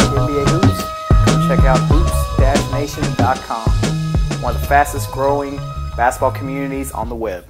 Talk NBA Hoops, come check out hoops-nation.com, one of the fastest growing basketball communities on the web.